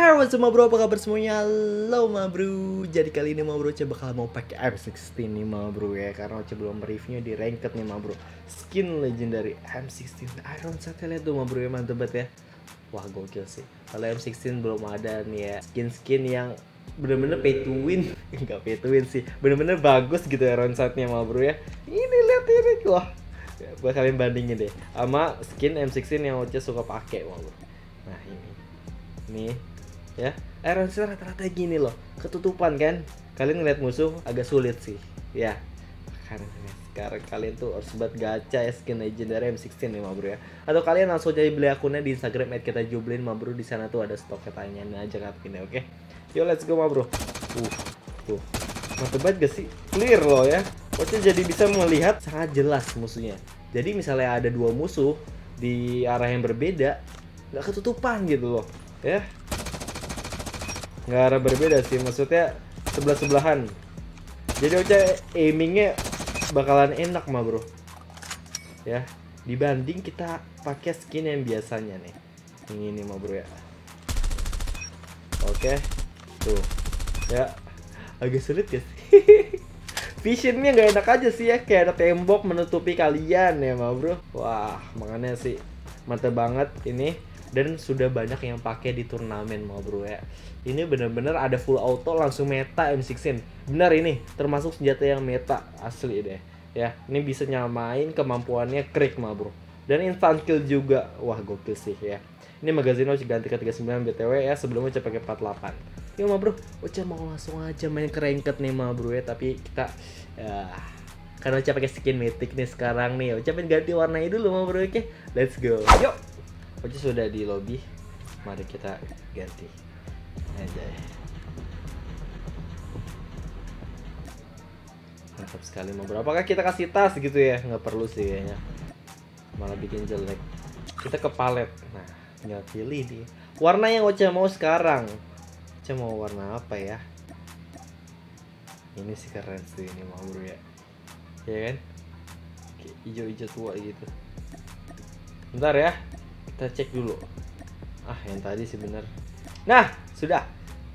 Hai what's up bro, apa kabar semuanya? Halo ma bro. Jadi kali ini ma bro, Oce bakal mau pakai M16 nih ma bro ya. Karena Oce belum reviewnya di ranked nih ma bro. Skin legendary M16 Iron lihat tuh ma bro ya, mantep banget ya. Wah gokil sih. Kalau M16 belum ada nih ya. Skin-skin yang bener-bener pay to win. Enggak pay to win sih. Bener-bener bagus gitu Iron Sight-nya ma bro ya. Ini lihat ini. Wah. Gue kalian bandingin deh. Sama skin M16 yang Oce suka pakai ma bro. Nah ini. Nih ya. Iron Sight rata-rata gini loh ketutupan kan? Kalian ngeliat musuh agak sulit sih ya. Karena sekarang kalian tuh harus buat gacha ya skin legendary M16 nih ma bro ya. Atau kalian langsung aja beli akunnya di Instagram at kita jublin ma bro di sana tuh ada stok pertanyaan aja katanya oke? Yo let's go ma bro uh tuh. Mantep banget gak sih? Clear loh ya. Pokoknya jadi bisa melihat sangat jelas musuhnya. Jadi misalnya ada dua musuh di arah yang berbeda nggak ketutupan gitu loh ya nggak arah berbeda sih maksudnya sebelah sebelahan jadi Ocha aimingnya bakalan enak mah bro. Ya dibanding kita pakai skin yang biasanya nih. Yang ini mah bro ya. Oke tuh. Ya agak sulit ya visionnya nggak enak aja sih ya kayak ada tembok menutupi kalian ya mah bro. Wah makanya sih mantep banget ini dan sudah banyak yang pakai di turnamen mau bro ya. Ini bener-bener ada full auto langsung meta M16 benar ini termasuk senjata yang meta asli deh ya. Ini bisa nyamain kemampuannya krik mah bro. Dan instant kill juga wah gokil sih ya. Ini magazine Oce ganti ke 39 BTW ya sebelumnya Oce pakai 48 yuk mah bro Oce mau langsung aja main ke ranked nih mah bro ya. Tapi kita ya karena Oce pakai skin mythic nih sekarang nih Oce pengen ganti warnanya dulu mah bro oke? Let's go. Yuk Oce sudah di lobby. Mari kita ganti. Aja. Mantap sekali mau berapa? Apakah kita kasih tas gitu ya? Nggak perlu sih kayaknya. Malah bikin jelek. Kita ke palet. Nah, tinggal pilih nih. Warna yang Oce mau sekarang. Oce mau warna apa ya? Ini sih keren sih ini mau bro ya. Ya kan? Kayak hijau-hijau tua gitu. Bentar ya kita cek dulu. Ah yang tadi sih bener. Nah sudah.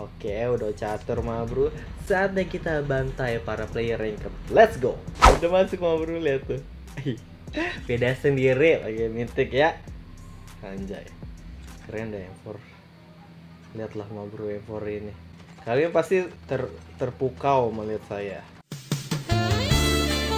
Oke udah catur ma bro. Saatnya kita bantai para player ranked let's go. Udah masuk ma bro lihat tuh. Beda sendiri. Lagi mitik ya. Anjay. Keren deh M4 lihatlah ma bro M4 ini. Kalian pasti ter terpukau melihat saya.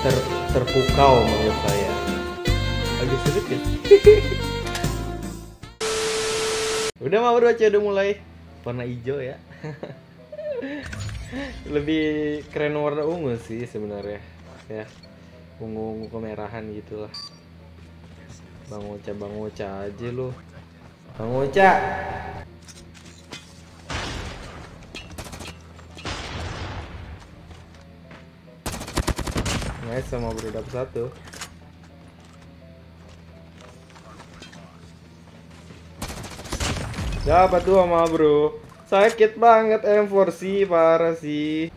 Ter terpukau melihat saya. Sulit ya Udah mau bro, udah mulai warna hijau ya. Lebih keren warna ungu sih sebenarnya. Ya. Ungu-ungu kemerahan gitu lah. Bang Ocha, Bang Ocha aja lu. Bang Ocha. Nice sama dapet satu. Dapat dua mah bro? Sakit banget M4 sih Parah sih.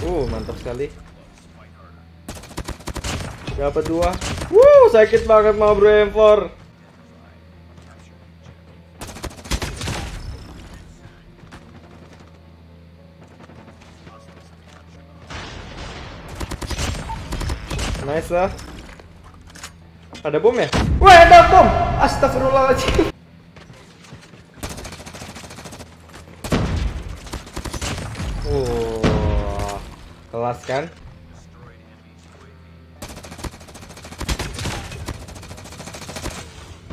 Uh mantap sekali. Dapat dua? Wuh sakit banget mah bro M4 Nice lah ada bom ya? Wah ada bom! Astagfirullahaladzim Oh, kelas kan?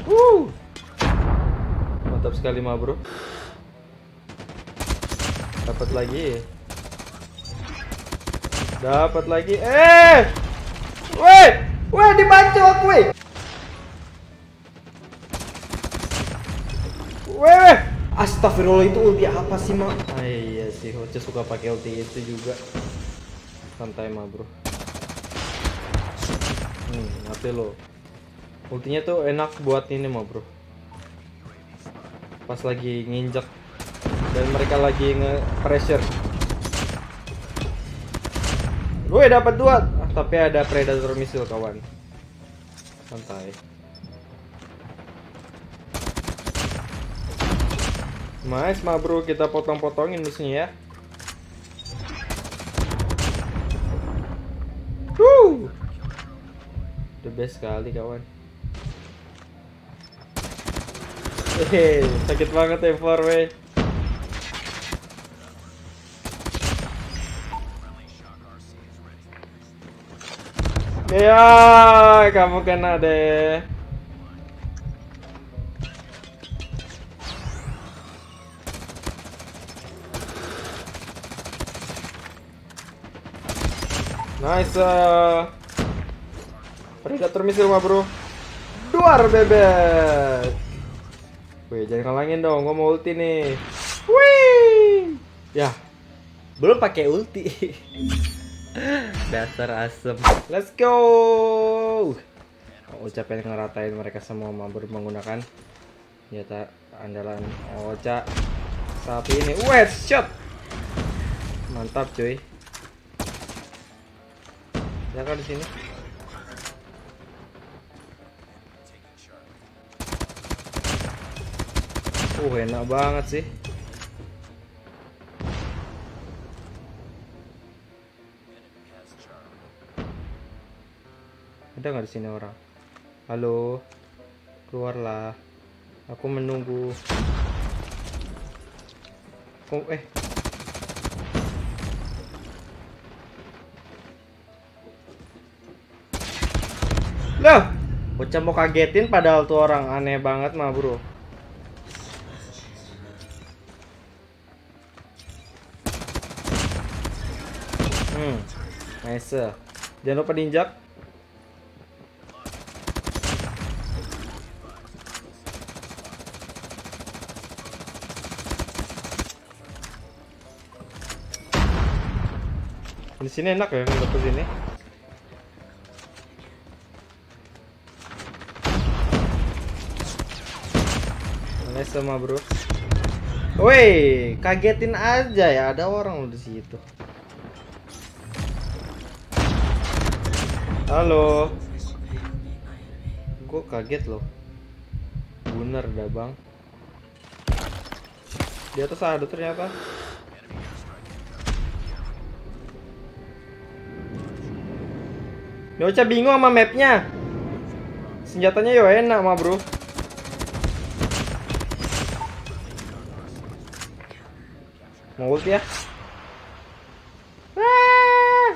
Uh, mantap sekali mah bro. Dapat lagi. Dapat lagi. Eh, wait, wait dibantu aku, weh. Weh, astagfirullah itu ulti apa sih, Mak? Ah, iya sih, Oce suka pakai ulti itu juga. Santai, mah, Bro. Hmm, mati lo. Ultinya tuh enak buat ini mah bro. Pas lagi nginjek dan mereka lagi nge-pressure. Gue dapat dua, ah, tapi ada predator misil kawan. Santai. Nice mah bro, kita potong-potongin musuhnya ya. Woo! The best sekali kawan. Hehe, sakit banget ya 4 Ya, kamu kena deh. Nice. uh. Predator misil mah, Bro. Duar bebek. Wih, jangan kalangin dong. Gua mau ulti nih. Wih. Ya. Belum pakai ulti. Dasar asem. Let's go. Ocha pengen ngeratain mereka semua mabur menggunakan senjata andalan Ocha sapi ini. Wet shot. Mantap cuy. Ya kan di sini. Uh, enak banget sih. Ada nggak di sini orang? Halo, keluarlah. Aku menunggu. Oh, eh. Loh, Bocah mau kagetin padahal tuh orang aneh banget mah bro. Hmm, nice. Jangan lupa diinjak. Di sini enak ya ke sini. Sama bro. Woi, kagetin aja ya ada orang di situ. Halo. Gue kaget loh. Bener dah bang. Di atas ada ternyata. Yoca bingung sama mapnya. Senjatanya yo enak mah bro. Mau ult ya? Ah!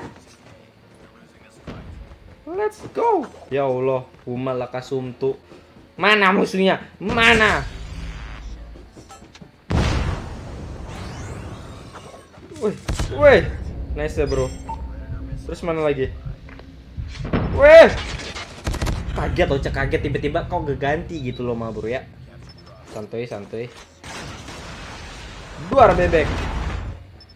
Let's go. Ya Allah, Umal kasumtu. Mana musuhnya? Mana? Wih, wih. Nice ya, Bro. Terus mana lagi? Wih. Kaget loh, cek kaget tiba-tiba kok ganti gitu loh, mah Bro ya. Santuy, santuy. Duar bebek.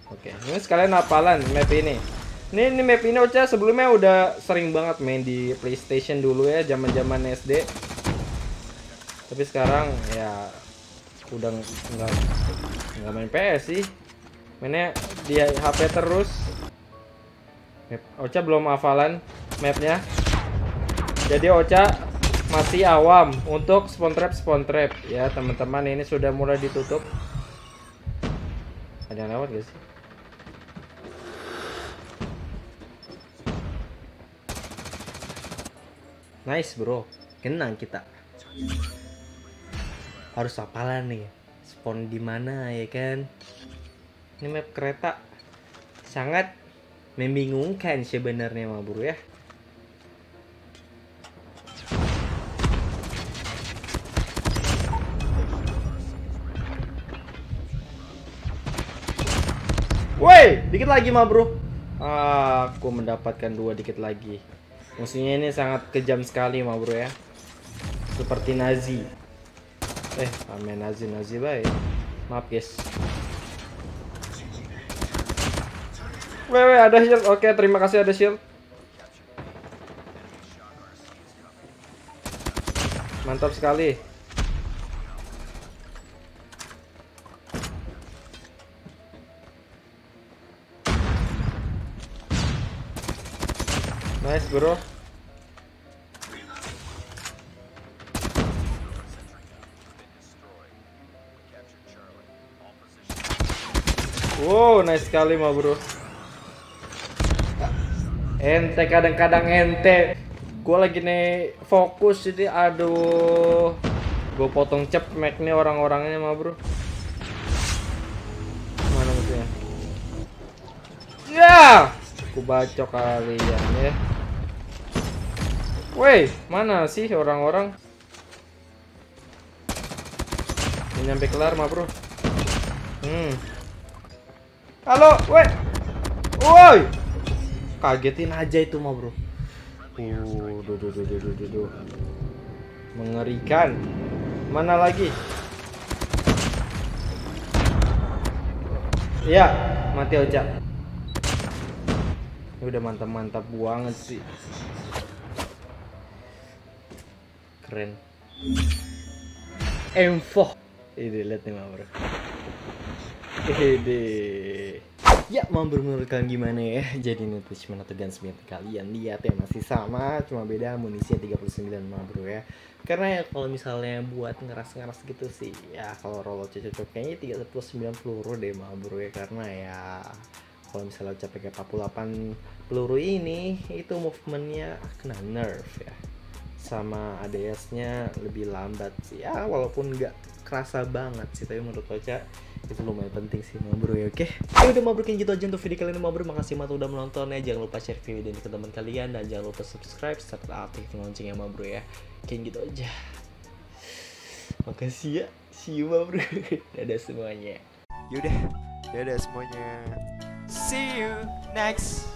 Oke, ini sekalian hafalan map ini. Ini, ini map ini Ocha sebelumnya udah sering banget main di PlayStation dulu ya, zaman-zaman SD. Tapi sekarang ya udah nggak nggak main PS sih. Mainnya di HP terus. Map. Ocha belum hafalan mapnya. Jadi Ocha masih awam untuk spawn trap spawn trap ya teman-teman ini sudah mulai ditutup ada yang lewat sih? Nice bro, kenang kita. Harus apalan nih, spawn di mana ya kan? Ini map kereta sangat membingungkan sebenarnya mah bro ya. Woi, dikit lagi mah bro. Aku mendapatkan dua dikit lagi. Musuhnya ini sangat kejam sekali mah bro ya. Seperti Nazi. Eh, amin Nazi Nazi baik. Maaf guys. Woi, ada shield. Oke, terima kasih ada shield. Mantap sekali. Nice, bro. Nice sekali mah bro. Ente kadang-kadang ente. Gua lagi nih fokus jadi aduh. Gue potong cepmek nih orang-orangnya mah bro. Mana musuhnya? Ya, aku bacok kalian ya. Woi, mana sih orang-orang? Ini nyampe kelar mah bro. Hmm. Halo, woi. Woi. Kagetin aja itu mah, Bro. Uh, duh, duh, duh, duh, duh, duh. Mengerikan. Mana lagi? Iya, mati Oca. Ini udah mantap-mantap banget sih. Keren. Envo. Ini lihat nih, Bro. Hede. Ya, mau menurut kalian gimana ya? Jadi noticemen atau gunsmith kalian lihat ya masih sama, cuma beda amunisinya 39 mah bro ya. Karena ya kalau misalnya buat ngeras-ngeras gitu sih, ya kalau rolo cocok kayaknya 39 peluru deh mah bro ya. Karena ya kalau misalnya ucap pakai 48 peluru ini itu movementnya kena nerf ya sama ADS-nya lebih lambat sih ya walaupun nggak kerasa banget sih tapi menurut Ocha itu lumayan penting sih mau bro ya oke? Ya udah mau bikin gitu aja untuk video kali ini mau bro makasih matu udah menonton ya. Jangan lupa share video ini ke teman kalian dan jangan lupa subscribe serta aktif loncengnya mau bro ya. Kayak gitu aja. Makasih ya. See you ma bro dadah semuanya. Yaudah, dadah semuanya. See you next